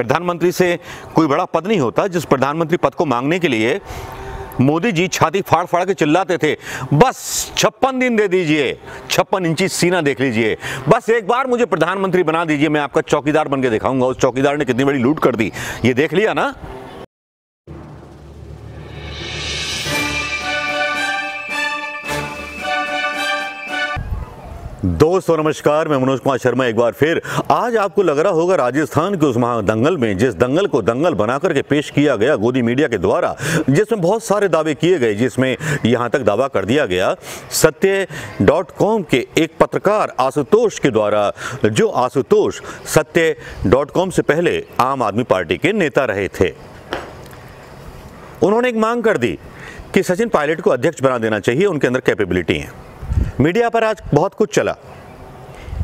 प्रधानमंत्री से कोई बड़ा पद नहीं होता, जिस प्रधानमंत्री पद को मांगने के लिए मोदी जी छाती फाड़ फाड़ के चिल्लाते थे। बस छप्पन दिन दे दीजिए, छप्पन इंची सीना देख लीजिए। बस एक बार मुझे प्रधानमंत्री बना दीजिए, मैं आपका चौकीदार बन के दिखाऊँगा। उस चौकीदार ने कितनी बड़ी लूट कर दी। ये देख लिया ना? दोस्तों, नमस्कार, मैं मनोज कुमार शर्मा एक बार फिर। आज आपको लग रहा होगा राजस्थान के उस महादंगल में, जिस दंगल को दंगल बना करके पेश किया गया गोदी मीडिया के द्वारा, जिसमें बहुत सारे दावे किए गए, जिसमें यहाँ तक दावा कर दिया गया, सत्य डॉट कॉम के एक पत्रकार आशुतोष के द्वारा, जो आशुतोष सत्य डॉट कॉम से पहले आम आदमी पार्टी के नेता रहे थे। उन्होंने एक मांग कर दी कि सचिन पायलट को अध्यक्ष बना देना चाहिए, उनके अंदर कैपेबिलिटी है। मीडिया पर आज बहुत कुछ चला।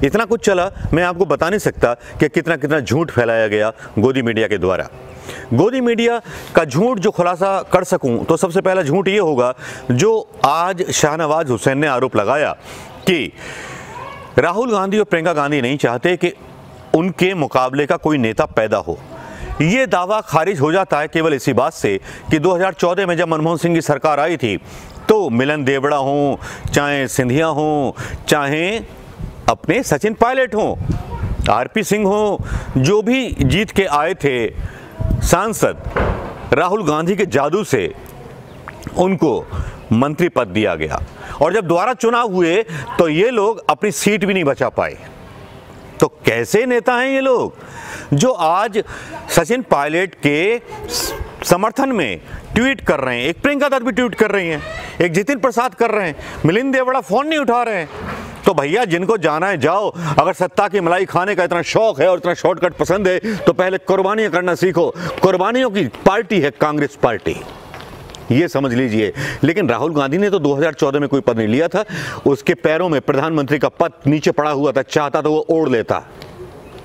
इतना कुछ चला, मैं आपको बता नहीं सकता कि कितना कितना झूठ फैलाया गया गोदी मीडिया के द्वारा। गोदी मीडिया का झूठ जो खुलासा कर सकूँ तो सबसे पहला झूठ ये होगा, जो आज शाहनवाज हुसैन ने आरोप लगाया कि राहुल गांधी और प्रियंका गांधी नहीं चाहते कि उनके मुकाबले का कोई नेता पैदा हो। ये दावा खारिज हो जाता है केवल इसी बात से कि 2014 में जब मनमोहन सिंह की सरकार आई थी तो मिलन देवड़ा हो, चाहे सिंधिया हो, चाहे अपने सचिन पायलट हो, आरपी सिंह हो, जो भी जीत के आए थे, सांसद राहुल गांधी के जादू से उनको मंत्री पद दिया गया। और जब दोबारा चुनाव हुए तो ये लोग अपनी सीट भी नहीं बचा पाए। तो कैसे नेता हैं ये लोग? जो आज सचिन पायलट के समर्थन में ट्वीट कर रहे हैं। एक प्रियंका दत्त भी ट्वीट कर रही हैं। एक जितिन प्रसाद कर रहे हैं। मिलिंद देवड़ा फ़ोन नहीं उठा रहे हैं। तो भैया, जिनको जाना है, जाओ। अगर सत्ता की मलाई खाने का इतना शौक है और इतना शॉर्टकट पसंद है तो पहले कुर्बानियाँ करना सीखो। कुर्बानियों की पार्टी है कांग्रेस पार्टी। ये समझ लीजिए। लेकिन राहुल गांधी ने तो 2014 में कोई पद नहीं लिया था। उसके पैरों में प्रधानमंत्री का पद नीचे पड़ा हुआ था, चाहता तो वो ओढ़ लेता।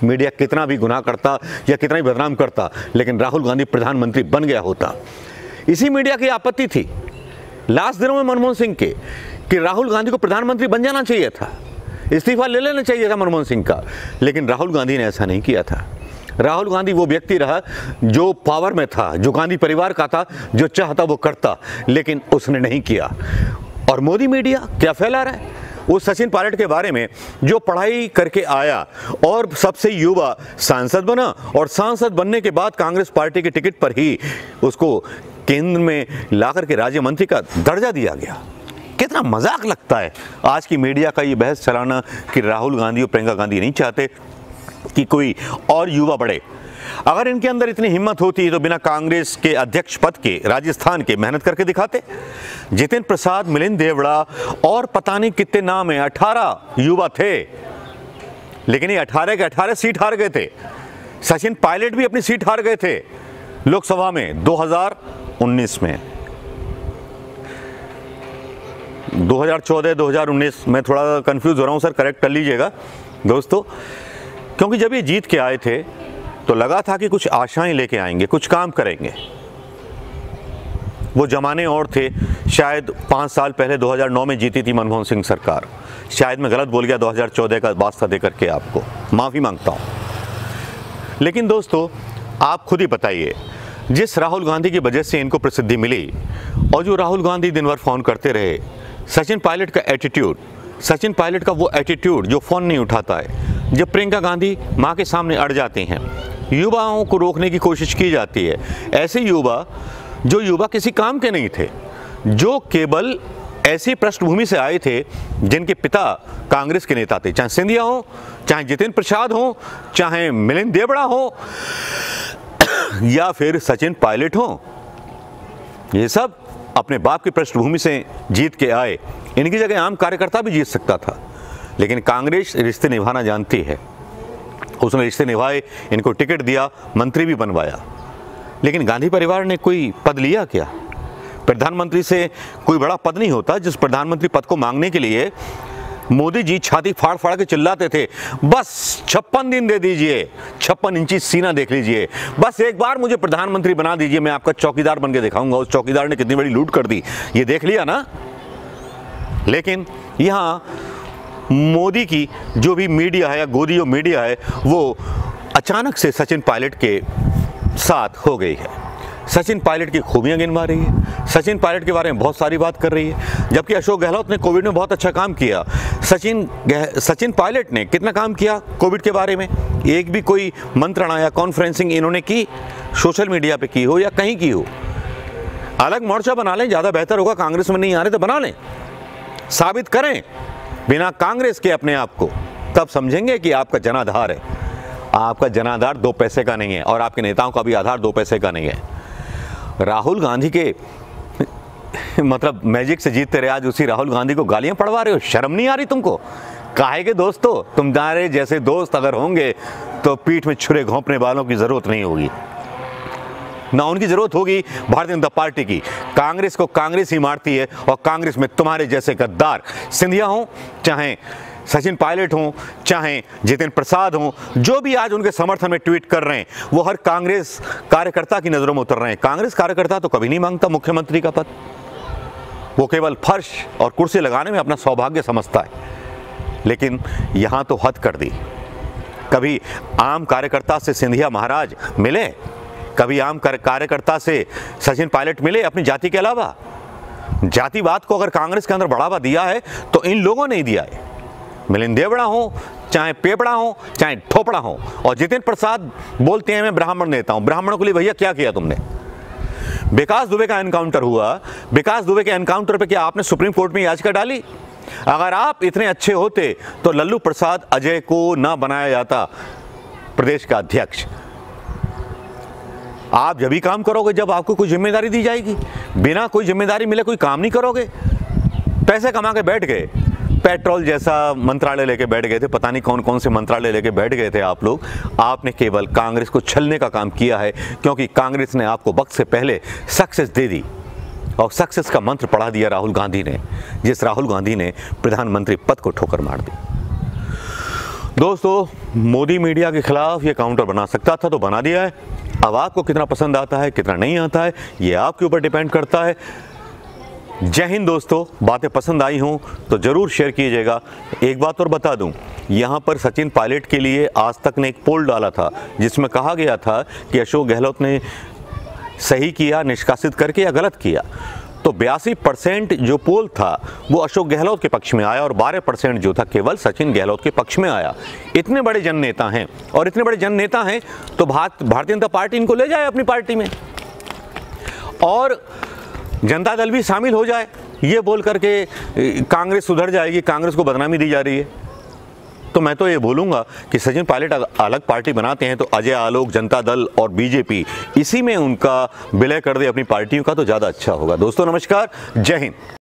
मीडिया कितना भी गुनाह करता या कितना भी बदनाम करता, लेकिन राहुल गांधी प्रधानमंत्री बन गया होता। इसी मीडिया की आपत्ति थी। लास्ट दिनों में मनमोहन सिंह के, कि राहुल गांधी को प्रधानमंत्री बन जाना चाहिए था। इस्तीफा ले लेना चाहिए था मनमोहन सिंह का, लेकिन राहुल गांधी ने ऐसा नहीं किया था। राहुल गांधी वो व्यक्ति रहा जो पावर में था, जो गांधी परिवार का था, जो चाहता वो करता, लेकिन उसने नहीं किया। और मोदी मीडिया क्या फैला रहा है? उस सचिन पायलट के बारे में, जो पढ़ाई करके आया और सबसे युवा सांसद बना और सांसद बनने के बाद कांग्रेस पार्टी के टिकट पर ही उसको केंद्र में लाकर के राज्य मंत्री का दर्जा दिया गया। कितना मज़ाक लगता है। आज की मीडिया का ये बहस चलाना कि राहुल गांधी और प्रियंका गांधी नहीं चाहते कि कोई और युवा बढ़े। अगर इनके अंदर इतनी हिम्मत होती तो बिना कांग्रेस के अध्यक्ष पद के, राजस्थान के मेहनत करके दिखाते। जितेंद्र प्रसाद, मिलिंद देवड़ा और पता नहीं कितने नाम है, अठारह युवा थे। लेकिन ये अठारह के अठारह सीट हार गए थे। सचिन पायलट भी अपनी सीट हार गए थे लोकसभा में 2019 में। 2014 2019 में थोड़ा कंफ्यूज हो रहा हूँ, सर करेक्ट कर लीजिएगा, दोस्तों। क्योंकि जब ये जीत के आए थे तो लगा था कि कुछ आशाएँ लेके आएँगे, कुछ काम करेंगे। वो जमाने और थे, शायद पाँच साल पहले 2009 में जीती थी मनमोहन सिंह सरकार। शायद मैं गलत बोल गया 2014 का वास्ता दे करके आपको। माफ़ी माँगता हूँ। लेकिन दोस्तों, आप खुद ही बताइए, जिस राहुल गांधी की वजह से इनको प्रसिद्धि मिली और जो राहुल गांधी दिन भर फ़ोन करते रहे, सचिन पायलट का एटीट्यूड सचिन पायलट का वो एटीट्यूड जो फ़ोन नहीं उठाता है जब प्रियंका गांधी माँ के सामने अड़ जाती हैं, युवाओं को रोकने की कोशिश की जाती है। ऐसे युवा, जो युवा किसी काम के नहीं थे, जो केवल ऐसी पृष्ठभूमि से आए थे, जिनके पिता कांग्रेस के नेता थे। चाहे सिंधिया हो, चाहे जितेंद्र प्रसाद हो, चाहे मिलिंद देवड़ा हो, या फिर सचिन पायलट हो, ये सब अपने बाप की पृष्ठभूमि से जीत के आए। इनकी जगह आम कार्यकर्ता भी जीत सकता था। लेकिन कांग्रेस रिश्ते निभाना जानती है। उसने रिश्ते निभाए, इनको टिकट दिया, मंत्री भी बनवाया। लेकिन गांधी परिवार ने कोई पद लिया क्या? प्रधानमंत्री से कोई बड़ा पद नहीं होता, जिस प्रधानमंत्री पद को मांगने के लिए मोदी जी छाती फाड़ फाड़ के चिल्लाते थे। बस छप्पन दिन दे दीजिए, छप्पन इंची सीना देख लीजिए। बस एक बार मुझे प्रधानमंत्री बना दीजिए, मैं आपका चौकीदार बन के दिखाऊँगा। उस चौकीदार ने कितनी बड़ी लूट कर दी। ये देख लिया ना? लेकिन यहाँ मोदी की जो भी मीडिया है या गोदी जो मीडिया है, वो अचानक से सचिन पायलट के साथ हो गई है। सचिन पायलट की खूबियाँ गिनवा रही है। सचिन पायलट के बारे में बहुत सारी बात कर रही है। जबकि अशोक गहलोत ने कोविड में बहुत अच्छा काम किया। सचिन सचिन पायलट ने कितना काम किया कोविड के बारे में? एक भी कोई मंत्रणा या कॉन्फ्रेंसिंग इन्होंने की, सोशल मीडिया पे की हो या कहीं की हो। अलग मोर्चा बना लें, ज़्यादा बेहतर होगा, कांग्रेस में नहीं आ रहे तो बना लें। साबित करें। बिना कांग्रेस के अपने आप को। तब समझेंगे कि आपका जनाधार है? आपका जनाधार दो पैसे का नहीं है और आपके नेताओं का भी आधार दो पैसे का नहीं है। राहुल गांधी के मतलब मैजिक से जीतते रहे, आज उसी राहुल गांधी को गालियाँ पड़वा रहे हो। शर्म नहीं आ रही तुमको? काहे के दोस्तों तुम्हारे जैसे दोस्त अगर होंगे तो पीठ में छुरे घोंपने वालों की ज़रूरत नहीं होगी। ना उनकी ज़रूरत होगी भारतीय जनता पार्टी की। कांग्रेस को कांग्रेस ही मारती है और कांग्रेस में तुम्हारे जैसे गद्दार सिंधिया हो, चाहे सचिन पायलट हों, चाहे जितेंद्र प्रसाद हों, जो भी आज उनके समर्थन में ट्वीट कर रहे हैं, वो हर कांग्रेस कार्यकर्ता की नज़रों में उतर रहे हैं। कांग्रेस कार्यकर्ता तो कभी नहीं माँगता मुख्यमंत्री का पद। वो केवल फर्श और कुर्सी लगाने में अपना सौभाग्य समझता है। लेकिन यहाँ तो हद कर दी। कभी आम कार्यकर्ता से सिंधिया महाराज मिले कभी आम कार्यकर्ता से सचिन पायलट मिले अपनी जाति के अलावा? जातिवाद को अगर कांग्रेस के अंदर बढ़ावा दिया है तो इन लोगों ने ही दिया है। मिलिंद देवड़ा हो, चाहे पेपड़ा हो, चाहे ठोपड़ा हो, और जितेंद्र प्रसाद बोलते हैं, मैं ब्राह्मण नेता हूँ। ब्राह्मणों के लिए भैया क्या किया तुमने? विकास दुबे का एनकाउंटर हुआ। विकास दुबे के एनकाउंटर पे क्या आपने सुप्रीम कोर्ट में याचिका डाली? अगर आप इतने अच्छे होते तो लल्लू प्रसाद अजय को ना बनाया जाता। प्रदेश का अध्यक्ष। आप जब भी काम करोगे, जब आपको कोई ज़िम्मेदारी दी जाएगी, बिना कोई ज़िम्मेदारी मिले कोई काम नहीं करोगे। पैसे कमा के बैठ गए। पेट्रोल जैसा मंत्रालय लेके बैठ गए थे, पता नहीं कौन कौन से मंत्रालय लेके बैठ गए थे आप लोग। आपने केवल कांग्रेस को छलने का काम किया है, क्योंकि कांग्रेस ने आपको वक्त से पहले सक्सेस दे दी और सक्सेस का मंत्र पढ़ा दिया राहुल गांधी ने, जिस राहुल गांधी ने प्रधानमंत्री पद को ठोकर मार दी। दोस्तों, मोदी मीडिया के खिलाफ ये काउंटर बना सकता था तो बना दिया है। अब आपको कितना पसंद आता है, कितना नहीं आता है, ये आपके ऊपर डिपेंड करता है। जय हिंद दोस्तों, बातें पसंद आई हों तो ज़रूर शेयर कीजिएगा। एक बात और बता दूँ, यहाँ पर सचिन पायलट के लिए आज तक ने एक पोल डाला था, जिसमें कहा गया था कि अशोक गहलोत ने सही किया, निष्कासित करके या गलत किया। तो बयासी परसेंट जो पोल था, वो अशोक गहलोत के पक्ष में आया और 12 परसेंट जो था केवल सचिन गहलोत के पक्ष में आया। इतने बड़े जन नेता हैं और इतने बड़े जन नेता हैं तो भारत, भारतीय जनता पार्टी इनको ले जाए अपनी पार्टी में। और जनता दल भी शामिल हो जाए, ये बोल करके कांग्रेस सुधर जाएगी, कांग्रेस को बदनामी दी जा रही है। तो मैं तो ये बोलूँगा कि सचिन पायलट अलग पार्टी बनाते हैं तो अजय आलोक, जनता दल और बीजेपी, इसी में उनका विलय कर दे अपनी पार्टियों का तो ज़्यादा अच्छा होगा। दोस्तों, नमस्कार, जय हिंद।